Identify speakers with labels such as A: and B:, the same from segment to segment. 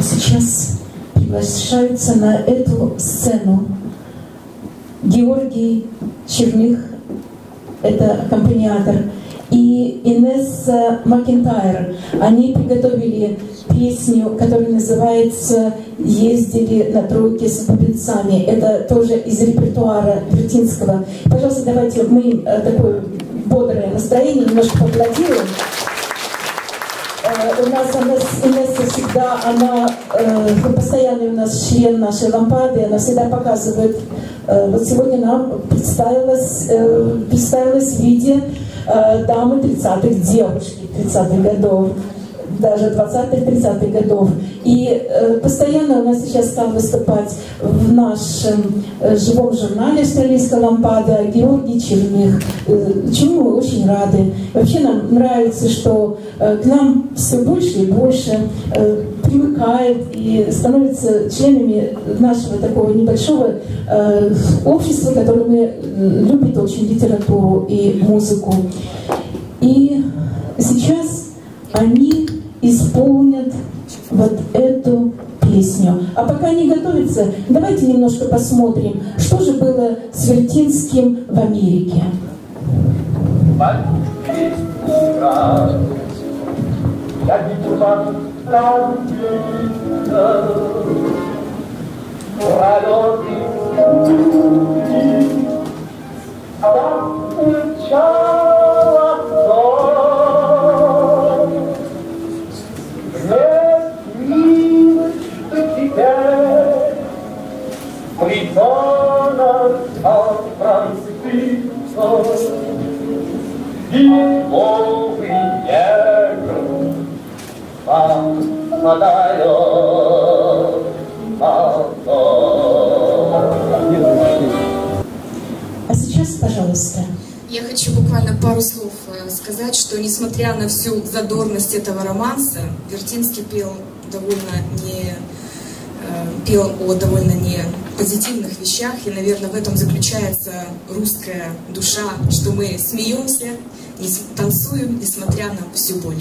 A: Сейчас приглашаются на эту сцену Георгий Черных, это аккомпаниатор, и Инесса Макентайр. Они приготовили песню, которая называется «Ездили на тройке с бубенцами». Это тоже из репертуара Вертинского. Пожалуйста, давайте мы э, такое бодрое настроение немножко поаплодируем. Э, у нас Инесса всегда, она э, постоянный у нас член нашей лампады, она всегда показывает. Э, вот сегодня нам представилась, э, представилась в виде э, дамы 30-х, девушки 30-х годов даже 20-30-х годов. И э, постоянно у нас сейчас стал выступать в нашем э, живом журнале «Австралийская лампада» Георгий Черных, э, чему мы очень рады. Вообще нам нравится, что э, к нам все больше и больше э, привыкает и становится членами нашего такого небольшого э, общества, которое мы, э, любит очень литературу и музыку. И сейчас они исполнят вот эту песню. А пока они готовятся, давайте немножко посмотрим, что же было с Вертинским в Америке.
B: Притонов Сан-Франциско И новый негр Попадает
A: А сейчас, пожалуйста,
C: Я хочу буквально пару слов э, сказать, что несмотря на всю задорность этого романса, Вертинский пел довольно не пел о довольно не позитивных вещах, и, наверное, в этом заключается русская душа, что мы смеемся, не танцуем, несмотря на всю боль.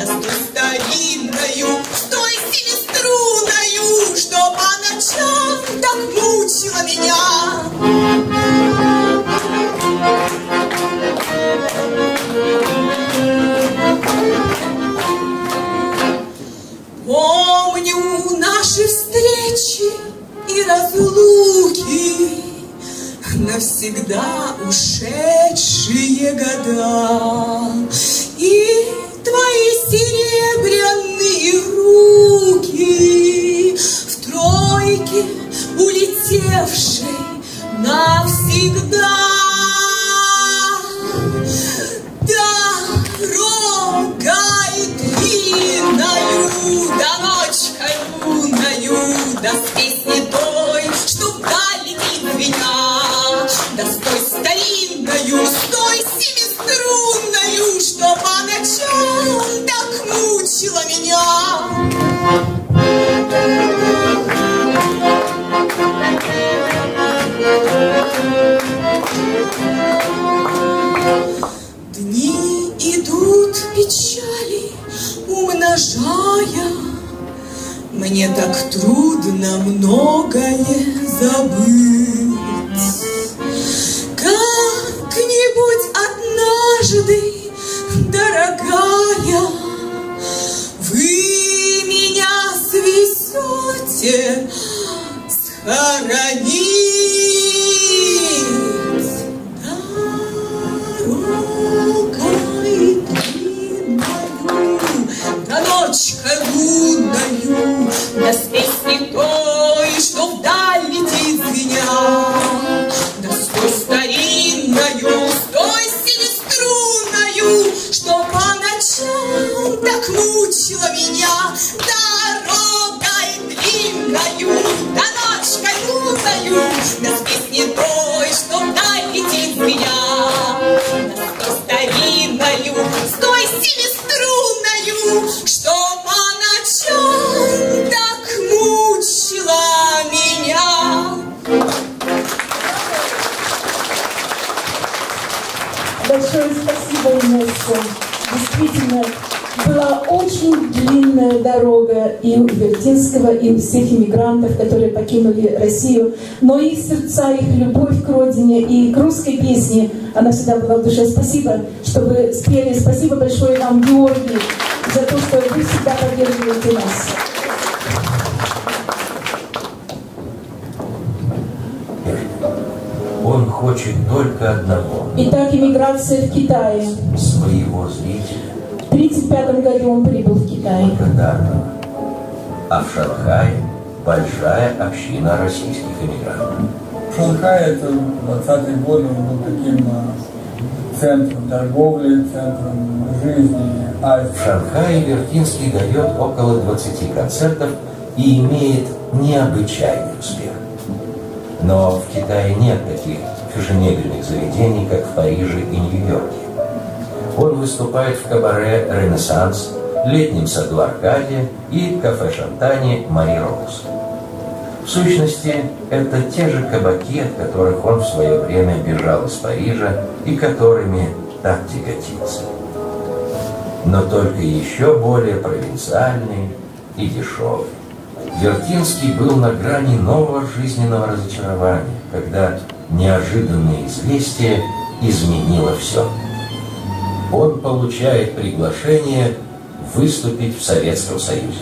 D: Да с той старинною, с той что по ночам так мучила меня. Помню наши встречи и разлуки, Навсегда ушедшие года. Печали, умножая, Мне так трудно многое забыть. Как-нибудь однажды, дорогая, Вы меня свезете схоронить.
A: Большое спасибо, Инесса. Действительно, была очень длинная дорога и у Вертинского, и у всех иммигрантов, которые покинули Россию. Но их сердца, их любовь к родине и к русской песне, она всегда была в душе. Спасибо, что вы спели. Спасибо большое вам, Георгий, за то, что вы всегда поддерживаете нас.
E: Он хочет только одного
A: Итак, иммиграция в Китае.
E: – своего зрителя,
A: В 1935 году он прибыл в Китай.
E: благодарного. А в Шанхае большая община российских иммигрантов.
F: Шанхай это в 20-е годы он был таким а, центром торговли, центром жизни Азии.
E: В Шанхае Вертинский дает около 20 концертов и имеет необычайный успех. Но в Китае нет таких фешенебельных заведений, как в Париже и Нью-Йорке. Он выступает в кабаре «Ренессанс», летнем саду Аркадия и кафе Шантане «Мари Роуз». В сущности, это те же кабаки, от которых он в свое время бежал из Парижа и которыми так тяготился. Но только еще более провинциальный и дешевый. Вертинский был на грани нового жизненного разочарования, когда неожиданное известие изменило все. Он получает приглашение выступить в Советском Союзе.